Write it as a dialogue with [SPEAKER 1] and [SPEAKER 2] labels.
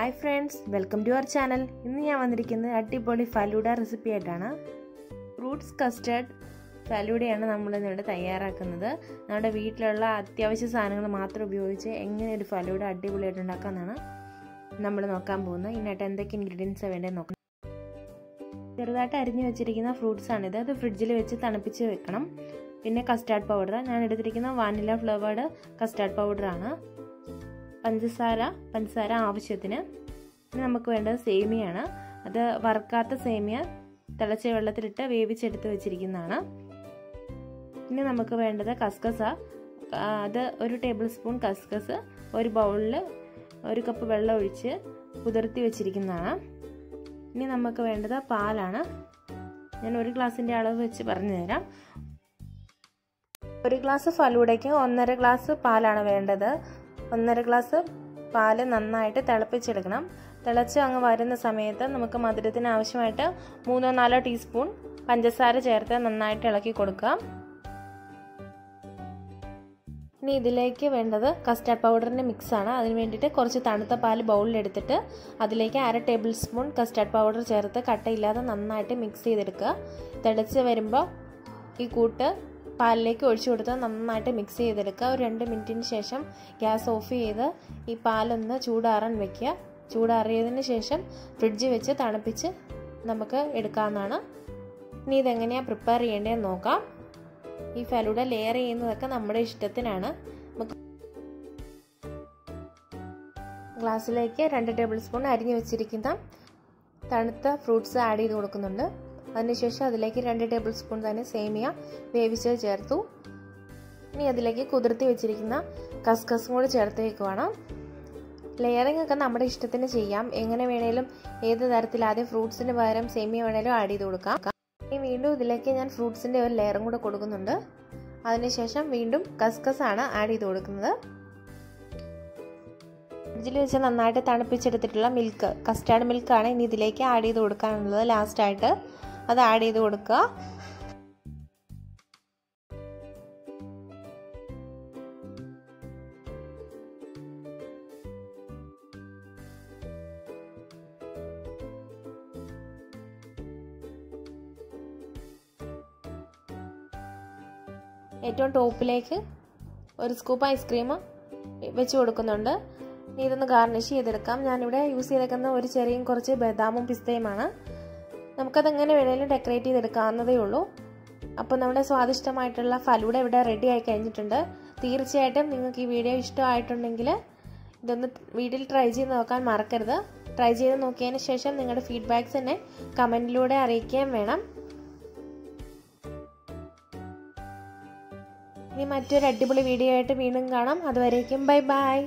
[SPEAKER 1] Hi friends welcome to our channel. ഇന്ന് ഞാൻ വന്നിരിക്കുന്നത് അടിപൊളി ഫലൂഡ റെസിപ്പി ആയിട്ടാണ്. ഫ്രൂട്ട്സ് കസ്റ്റേർഡ് ഫലൂഡയാണ് നമ്മൾ ഇന്നിവിടെ തയ്യാറാക്കുന്നത്. നമ്മുടെ വീട്ടിലുള്ള അത്യാവശ്യ സാധനങ്ങൾ മാത്രം ഉപയോഗിച്ച് എങ്ങനെ ഒരു ഫലൂഡ അടിപൊളിയായിട്ട് ഉണ്ടാക്കാമെന്നാണ് നമ്മൾ നോക്കാൻ പോകുന്നത്. ഇതിനായിട്ട് എന്തൊക്കെ ഇൻഗ്രീഡിയൻസ് വേണ്ടത് നോക്കാം. ചെറുതായിട്ട് അരിഞ്ഞു വെച്ചിരിക്കുന്ന ഫ്രൂട്ട്സ് ആണിത് അത് ഫ്രിഡ്ജിൽ വെച്ച് തണുപ്പിച്ച് വെക്കണം. പിന്നെ കസ്റ്റാർഡ് പൗഡർ ഞാൻ എടുത്തിരിക്കുന്ന വാനില ഫ്ലേവേർഡ് കസ്റ്റാർഡ് പൗഡറാണ് പഞ്ചസാര പഞ്ചസാര ആവശ്യത്തിന്. ഇനി നമുക്ക് വേണ്ടത് സേമിയാണ് അത് വറുക്കാത്ത സേമിയ തിളച്ച വെള്ളത്തിലിട്ട് വേവിച്ചെടുത്ത് വെച്ചിരിക്കുന്നതാണ്. ഇനി നമുക്ക് വേണ്ടത് കസ്കസ. അത് ഒരു ടേബിൾ സ്പൂൺ കസ്കസ് ഒരു ബൗളിൽ ഒരു കപ്പ് വെള്ളം ഒഴിച്ച് കുതിർത്തി വെച്ചിരിക്കുന്നതാണ്. ഇനി നമുക്ക് വേണ്ടത് പാലാണ്. ഞാൻ ഒരു ഗ്ലാസിന്റെ അളവ് വെച്ച് പറഞ്ഞു തരാം ഒരു ഗ്ലാസ് ഫലൂടയ്ക്ക് ഒന്നര ഗ്ലാസ് പാലാണ് വേണ്ടത്. ഒന്നര ഗ്ലാസ് പാൽ നന്നായിട്ട് തിളപ്പിച്ചെടുക്കണം. തിളച്ച് അങ്ങ് വരുന്ന സമയത്ത് നമുക്ക് മധുരത്തിന് ആവശ്യമായിട്ട് മൂന്നോ നാലോ ടീസ്പൂൺ പഞ്ചസാര ചേർത്ത് നന്നായിട്ട് ഇളക്കി കൊടുക്കാം. ഇനി ഇതിലേക്ക് വേണ്ടത് കസ്റ്റാർഡ് പൗഡറിന്റെ മിക്സാണ് അതിന് വേണ്ടിയിട്ട് കുറച്ച് തണുത്ത പാൽ ബൗളിലെടുത്തിട്ട് അതിലേക്ക് അര ടേബിൾ സ്പൂൺ കസ്റ്റാർഡ് പൗഡർ ചേർത്ത് കട്ടയില്ലാതെ നന്നായിട്ട് മിക്സ് ചെയ്തെടുക്കുക. തിളച്ച് വരുമ്പോൾ ഈ കൂട്ട് പാലിലേക്ക് ഒഴിച്ചു കൊടുത്ത് നന്നായിട്ട് മിക്സ് ചെയ്തെടുക്കുക. ഒരു രണ്ട് മിനിറ്റിന് ശേഷം ഗ്യാസ് ഓഫ് ചെയ്ത് ഈ പാലൊന്ന് ചൂടാറാൻ വെക്കുക. ചൂടാറിയതിന് ശേഷം ഫ്രിഡ്ജ് വെച്ച് തണുപ്പിച്ച് നമുക്ക് എടുക്കാവുന്നതാണ്. ഇനി ഇതെങ്ങനെയാണ് പ്രിപ്പയർ ചെയ്യേണ്ടതെന്ന് നോക്കാം. ഈ ഫലൂഡ ലെയർ ചെയ്യുന്നതൊക്കെ നമ്മുടെ ഇഷ്ടത്തിനാണ്. നമുക്ക് ഗ്ലാസ്സിലേക്ക് രണ്ട് ടേബിൾ സ്പൂൺ അരിഞ്ഞു വെച്ചിരിക്കുന്ന തണുത്ത ഫ്രൂട്ട്സ് ആഡ് ചെയ്ത് കൊടുക്കുന്നുണ്ട്. അതിനുശേഷം അതിലേക്ക് രണ്ട് ടേബിൾ സ്പൂൺ തന്നെ സേമിയ വേവിച്ചത് ചേർത്തു. ഇനി അതിലേക്ക് കുതിർത്തി വെച്ചിരിക്കുന്ന കസ്കസും കൂടി ചേർത്ത് വെക്കുവാണ്. ലെയറിംഗ് ഒക്കെ നമ്മുടെ ഇഷ്ടത്തിന് ചെയ്യാം. എങ്ങനെ വേണേലും ഏത് തരത്തിൽ ആദ്യം ഫ്രൂട്ട്സിന് പകരം സേമിയ വേണേലും ആഡ് ചെയ്ത് കൊടുക്കാം. ഇനി വീണ്ടും ഇതിലേക്ക് ഞാൻ ഫ്രൂട്ട്സിന്റെ ഒരു ലെയറും കൂടെ കൊടുക്കുന്നുണ്ട്. അതിനുശേഷം വീണ്ടും കസ്കസ് ആണ് ആഡ് ചെയ്ത് കൊടുക്കുന്നത്. ഫ്രിഡ്ജിൽ വെച്ച് നന്നായിട്ട് തണുപ്പിച്ചെടുത്തിട്ടുള്ള മിൽക്ക് കസ്റ്റാർഡ് മിൽക്കാണ് ഇനി ഇതിലേക്ക് ആഡ് ചെയ്ത് കൊടുക്കാനുള്ളത് ലാസ്റ്റായിട്ട്. അത് ആഡ് ചെയ്ത് കൊടുക്കുക. ഏറ്റവും ടോപ്പിലേക്ക് ഒരു സ്കൂപ്പ് ഐസ്ക്രീം വെച്ച് കൊടുക്കുന്നുണ്ട്. ഇതൊന്ന് ഗാർണിഷ് ചെയ്തെടുക്കാം. ഞാനിവിടെ യൂസ് ചെയ്തേക്കുന്ന ഒരു ചെറിയും കുറച്ച് ബദാമും പിസ്തയുമാണ്. നമുക്കതെങ്ങനെ വേണേലും ഡെക്കറേറ്റ് ചെയ്തെടുക്കാവുന്നതേ ഉള്ളൂ. അപ്പോൾ നമ്മുടെ സ്വാദിഷ്ടമായിട്ടുള്ള ഫലൂഡ ഇവിടെ റെഡി ആയി കഴിഞ്ഞിട്ടുണ്ട്. തീർച്ചയായിട്ടും നിങ്ങൾക്ക് ഈ വീഡിയോ ഇഷ്ടമായിട്ടുണ്ടെങ്കിൽ ഇതൊന്ന് വീട്ടിൽ ട്രൈ ചെയ്ത് നോക്കാൻ മറക്കരുത്. ട്രൈ ചെയ്ത് നോക്കിയതിന് ശേഷം നിങ്ങളുടെ ഫീഡ്ബാക്ക്സ് തന്നെ കമന്റിലൂടെ അറിയിക്കുകയും വേണം. ഇനി മറ്റൊരു അടിപൊളി വീഡിയോ ആയിട്ട് വീണ്ടും കാണാം. അതുവരേക്കും ബൈ ബൈ